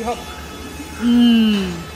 你嗯。